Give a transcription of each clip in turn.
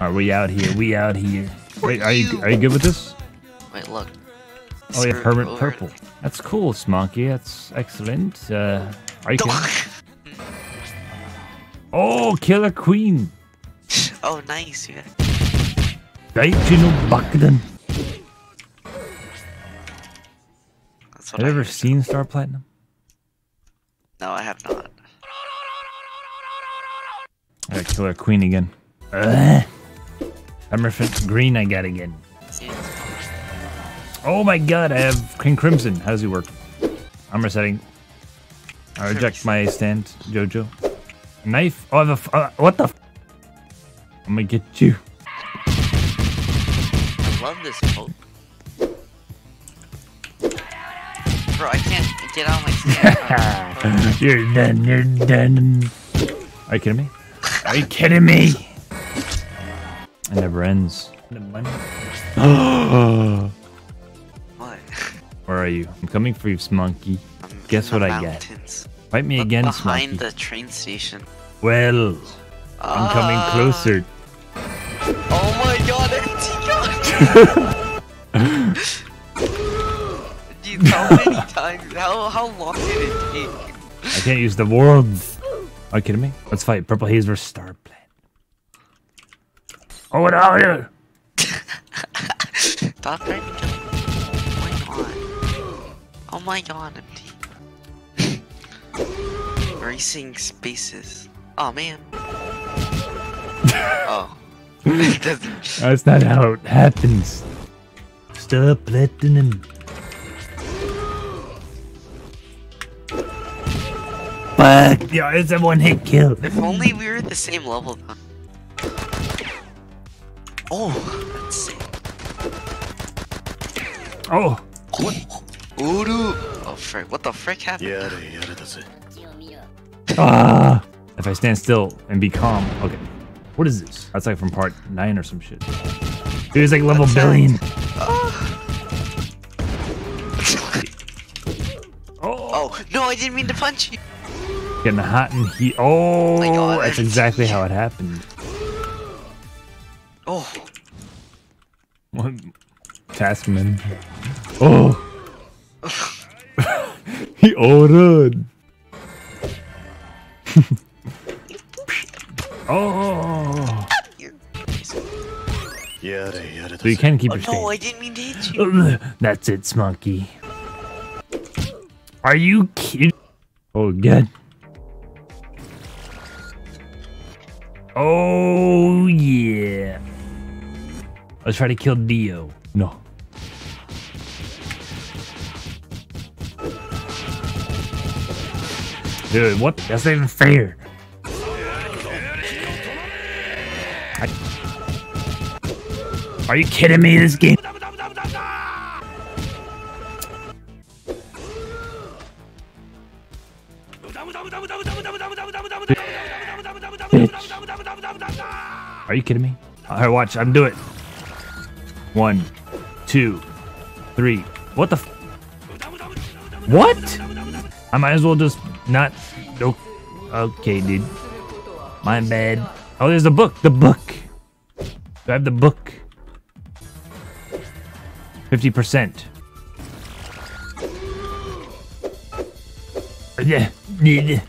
Are we out here? We out here. Wait, are you are you good with this? Wait, look. Oh yeah, Screw permanent over. purple. That's cool, Smoky. That's excellent. Uh, are you kidding? Oh, Killer Queen. oh, nice. Yeah. Diageno Bakden. That's what Have you I ever heard. seen Star Platinum? No, I have not. I got Killer Queen again. Ugh. Emerald Green I got again. Oh my god, I have King Crimson. How does he work? I'm resetting. I reject my stand, Jojo. Knife? Oh, the f- uh, what the? F- I'm gonna get you. I love this poke. Bro, I can't get out of my stand. you're done. You're done. Are you kidding me? Are you kidding me? It never ends. what? Where are you? I'm coming for you, Smonkey. I'm Guess what I get? Fight me Look again, behind Smonkey. the train station. Well, I'm coming Ah. closer. Oh my god! Dude, how many times? How how long did it take? I can't use the words. Are you kidding me? Let's fight. Purple Haze versus Star. Oh, what are you? Stop trying to kill me. Oh my god. Oh my god, MT. Racing spaces. Oh man. oh. That's not how it happens. Star Platinum. Fuck. Yeah, it's a one hit kill. if only we were at the same level though. Oh, that's sick. Oh, Uru! Oh frick, what the frick happened? ah. If I stand still and be calm. Okay. What is this? That's like from part 9 or some shit. Dude, it's like level What's that? billion. Oh, Oh, no, I didn't mean to punch you! getting hot and heat. Oh, my God, that's exactly how it happened. Oh, What? Taskman. Oh. he ordered. oh. So you can keep oh your no, I didn't mean to hit you! That's it, Smoky. Are you kidding? Oh, good. Oh, yeah. Let's try to kill Dio. No. Dude, what? That's not even fair. I- Are you kidding me? This game. Are you kidding me? Alright, watch. I'm doing it. One, two, three. What the? What? I might as well just not. Nope. Okay, dude. My bad. Oh, there's the book. The book. Have the book? Fifty percent. Yeah. Yeah.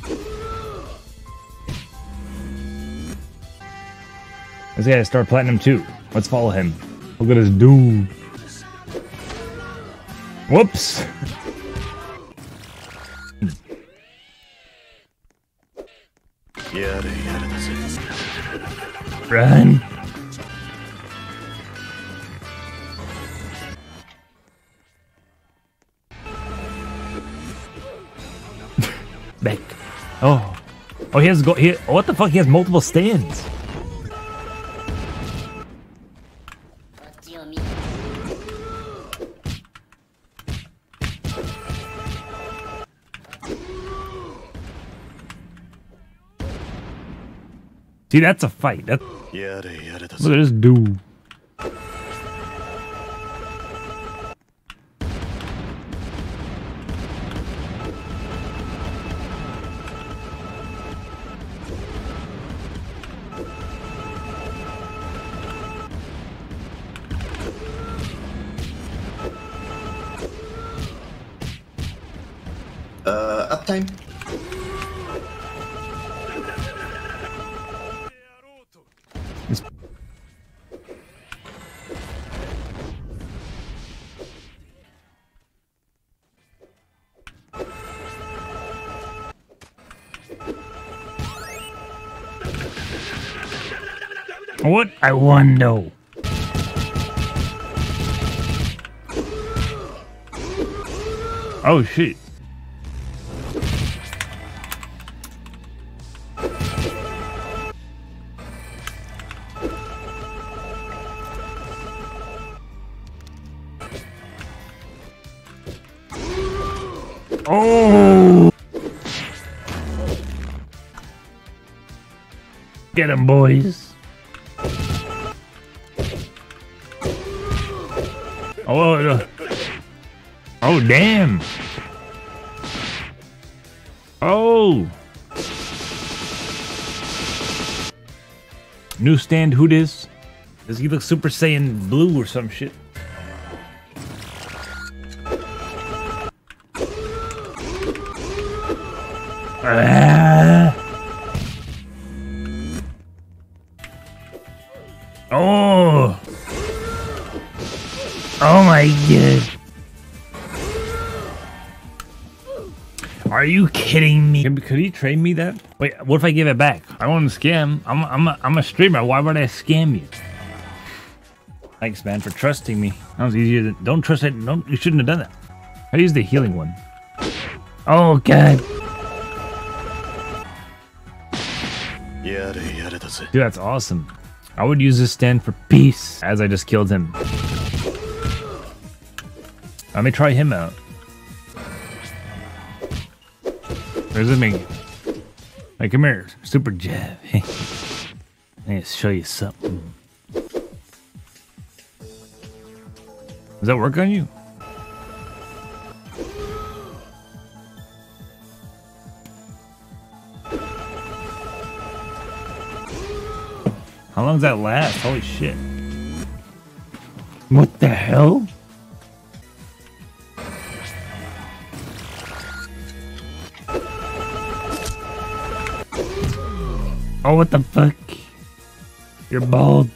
This guy has Star Platinum too. Let's follow him. Look at this dude. Whoops. Run. Back. Oh. Oh, he has go. He, what the fuck? He has multiple stands. See, that's a fight. That, look at this dude. Uptime. What? I wonder. Oh shit. Get him, boys. Oh, uh, oh, damn. Oh. Newsstand, who this? Does he look Super Saiyan blue or some shit? Ah. Are you kidding me? Could he trade me that? Wait, what if I give it back? I want to scam. I'm, I'm, a, I'm a streamer. Why would I scam you? Thanks, man, for trusting me. That was easier than. Don't trust it. Don't. You shouldn't have done that. I used the healing one. Oh god. Dude, that's awesome. I would use this stand for peace as I just killed him. Let me try him out. Where's it me? Hey, come here, super jab. Hey, I need to show you something. Does that work on you? How long does that last? Holy shit. What the hell? Oh, what the fuck? You're bald.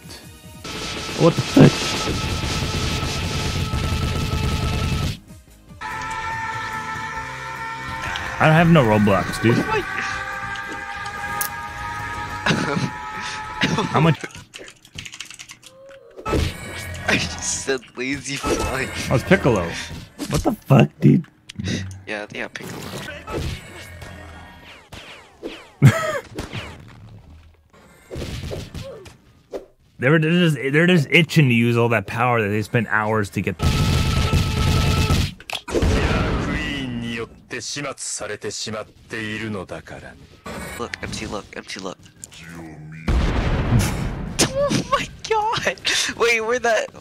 Oh, what the fuck? I don't have no Roblox, dude. How much? I just said lazy fly. Oh, it's Piccolo. What the fuck, dude? Yeah, yeah, Piccolo. They're, just they're just itching to use all that power that they spent hours to get. Look, MT look, MT look. oh my god! Wait, where that?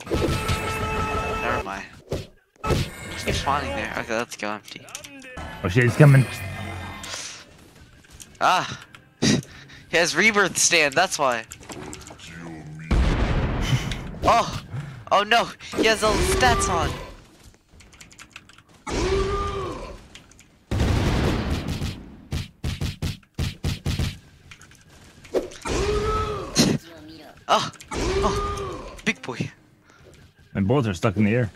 Never mind. He's spawning there. Okay, let's go MT. Oh shit, he's coming. Ah! he has rebirth stand, that's why. Oh! Oh no! He has all the stats on! oh! Oh! Big boy! And both are stuck in the air.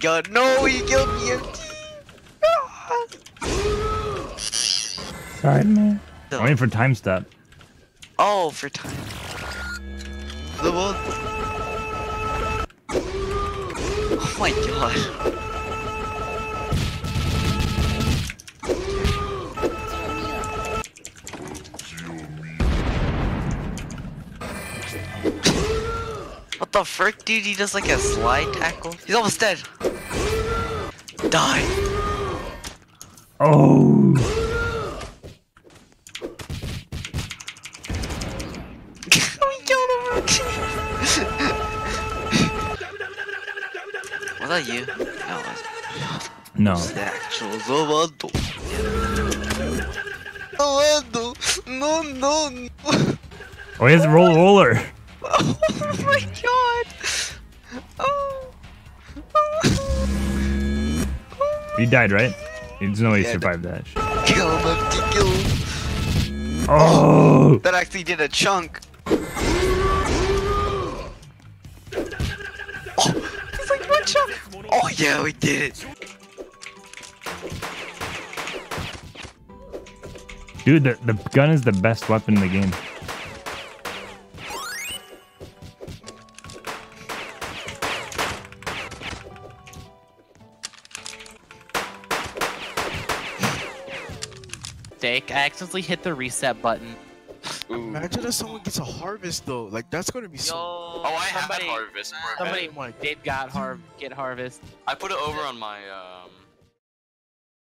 God, no! He killed me MT! Sorry, man. I'm waiting for time stop. Oh, for time. The one. Oh my god. What the frick, dude? He does like a slide tackle. He's almost dead. Die. Oh. we killed him. what that you? No, it wasn't. No. It's the actual Zavando. Zavando! No, no, no! Oh, he has a roll roller. Oh my god! Oh! oh. He died, right? There's no way he Yeah, survived that. Kill him, MT, kill him. Oh! That actually did a chunk. Oh, it's like one chunk. Oh yeah, we did it. Dude, the, the gun is the best weapon in the game. Dick, I accidentally hit the reset button. Imagine if someone gets a harvest though. Like that's gonna be Yo, so. Oh, I have somebody, harvest. somebody my did got har get harvest. I put it over on my um